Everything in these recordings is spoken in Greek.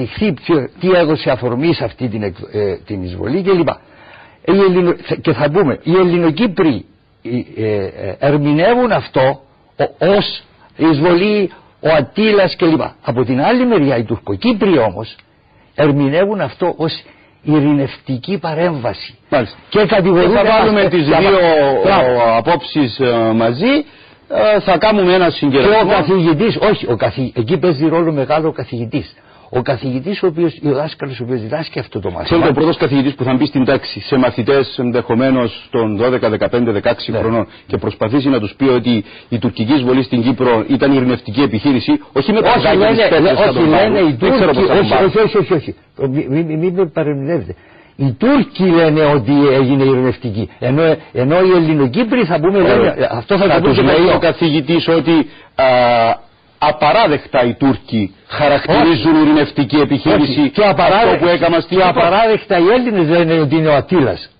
αναπτυχθεί ποιο, τι έδωσε αφορμή σε αυτή την, εκ- ε, την εισβολή κλπ. Οι Ελληνο- και θα πούμε, οι Ελληνοκύπροι ε, ε, ερμηνεύουν αυτό ο- ως εισβολή ο Ατήλας κλπ. Από την άλλη μεριά οι Τουρκοκύπροι όμως ερμηνεύουν αυτό ως ειρηνευτική παρέμβαση. Μάλιστα. Και Και κατηγορούν θα βάλουμε τις δύο Μπράβο. ε, απόψεις ε, μαζί, ε, θα κάνουμε ένα Και ο συγκερασμό. καθηγητής, όχι, ο καθη, εκεί παίζει ρόλο μεγάλο ο καθηγητής. Ο καθηγητής ο οποίος, ο δάσκαλος ο οποίος διδάσκει αυτό το Ξέρετε, μάθημα. ο πρώτος καθηγητής που θα μπει στην τάξη σε μαθητές ενδεχομένως των 12, 15, 16 Ναι. χρονών και προσπαθήσει να τους πει ότι η τουρκική εισβολή στην Κύπρο ήταν ειρηνευτική επιχείρηση, όχι με τα Όχι ζάκια της λένε, πέτρες θα όχι τον λένε πάρουν. οι Δεν ξέρω Τούρκοι, πώς θα τον όχι, πάρουν. όχι, όχι, όχι, όχι. Μην μη, μη, μη με παρεμηνεύετε. Οι Τούρκοι λένε ότι έγινε ειρηνευτική. Ενώ, ενώ οι Ελληνοκύπροι θα πούμε, λένε, Ε, αυτό θα, θα το πούμε τους και λέει μετά. ο καθηγητής ότι α, απαράδεκτα οι Τούρκοι χαρακτηρίζουν ειρηνευτική επιχείρηση Όχι, και απαράδεκτα, αυτό που έκανα στην και Κύπρο. απαράδεκτα οι Έλληνες λένε ότι είναι ο Ατήλας.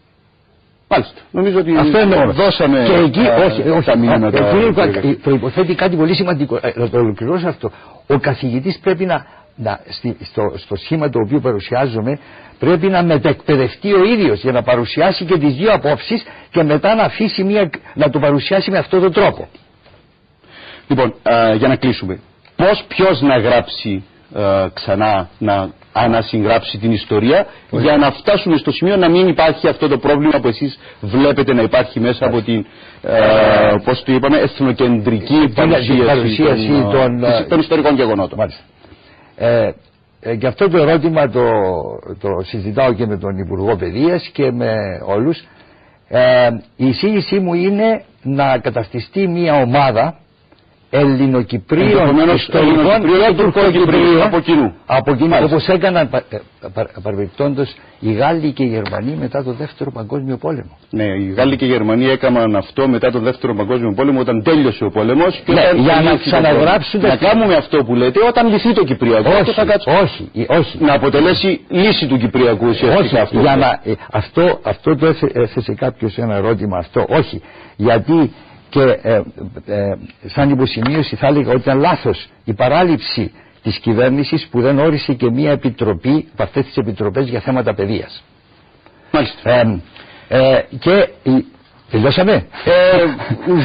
Μάλιστα. Νομίζω ότι Αυτό εννοώ. δώσαμε Και εκεί, α, όχι, όχι, τα μηνύματα. εκεί κύριε υπο- προϋποθέτει κάτι πολύ σημαντικό. Ε, Να το ολοκληρώσω αυτό. Ο καθηγητής πρέπει να, να στη- στο, στο σχήμα το οποίο παρουσιάζομαι, πρέπει να μετεκπαιδευτεί ο ίδιος για να παρουσιάσει και τις δύο απόψεις και μετά να αφήσει μία, να το παρουσιάσει με αυτόν τον τρόπο. Λοιπόν, ε, για να κλείσουμε. Πώς ποιος να γράψει ε, ξανά, να ανασυγγράψει την ιστορία για να φτάσουμε στο σημείο να μην υπάρχει αυτό το πρόβλημα που εσείς βλέπετε να υπάρχει μέσα από την, ε, πώς το είπαμε, εθνοκεντρική παρουσίαση, παρουσίαση των, των, ε, ε, των ιστορικών γεγονότων. Μάλιστα. Ε, ε, και αυτό το ερώτημα το, το συζητάω και με τον Υπουργό Παιδείας και με όλους. Ε, η εισήγησή μου είναι να καταστηστεί μια ομάδα Ελληνοκυπρίων, Ενδεχομένως ιστορικών Ελληνοκυπρίων και και Τουρκοκυπρίων Τουρκοκυπρίων από κοινού. από κοινού Μάλιστα. όπως έκαναν πα- ε, πα- παρεμπιπτόντως οι Γάλλοι και οι Γερμανοί μετά το δεύτερο παγκόσμιο πόλεμο. Ναι, οι Γάλλοι και οι Γερμανοί έκαναν αυτό μετά τον δεύτερο παγκόσμιο πόλεμο όταν τέλειωσε ο πόλεμος και Ναι, όταν για να λύθη το ξαναγράψουν πρόβλημα. τα- Να κάνουμε αυτό που λέτε όταν λυθεί το Κυπριακό και θα Όχι, κάτσουμε. όχι, ε, όχι. να αποτελέσει λύση του Κυπριακού ουσιαστικά Όχι, αυτό. για να, ε, αυτό, αυτό το έθε- έθεσε κάποιος ένα ερώτημα αυτό. Όχι, γιατί και ε, ε, σαν υποσημείωση θα έλεγα ότι ήταν λάθος η παράληψη της κυβέρνησης που δεν όρισε και μία επιτροπή από αυτές τις επιτροπές για θέματα παιδείας. Μάλιστα. Ε, ε, και η- Τελειώσαμε; Ε,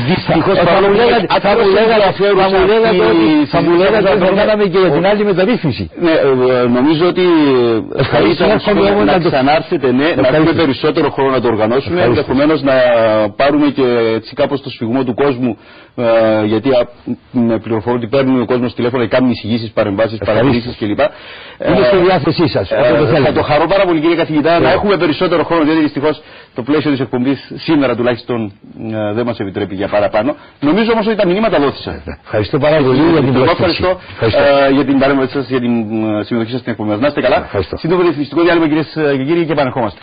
δυστυχώς θα μου παρόλο που λέγατε, θα μου ακριβώς λέγατε, ενδιαφέρουσα θα μου λέγατε αυτή η ότι θα μου λέγατε ότι συζήτηση. θα κάναμε και για την άλλη μεταρρύθμιση. Ναι, ε, ε, νομίζω ότι θα Ευχαριστώ, ήταν εύχομαι σωστό όμως να να το- ξανάρθετε, ναι, να Ευχαριστώ. έχουμε περισσότερο χρόνο να το οργανώσουμε, Ευχαριστώ. ενδεχομένως να πάρουμε και έτσι κάπως το σφιγμό του κόσμου, ε, γιατί α, με πληροφορώ ότι παίρνουν ο κόσμος τηλέφωνα και κάνουν εισηγήσεις, παρεμβάσεις, Ευχαριστώ. παρατηρήσεις κλπ. Είμαι Ε, στη διάθεσή σας. Ε, όποτε θα θέλετε. το χαρώ πάρα πολύ κύριε καθηγητά να Ωραία. έχουμε περισσότερο χρόνο διότι δυστυχώς το πλαίσιο της εκπομπής σήμερα τουλάχιστον ε, δεν μας επιτρέπει για παραπάνω. Νομίζω όμως ότι τα μηνύματα δόθησαν. Ευχαριστώ πάρα πολύ για την Εγώ πρόσκληση. ευχαριστώ, Ευχαριστώ. ε, για την παρέμβαση σας, για την ε, συμμετοχή σας στην εκπομπή μας. Να είστε καλά. Ευχαριστώ. Σύντομο διευθυντικό διάλειμμα κυρίες και κύριοι και επανερχόμαστε.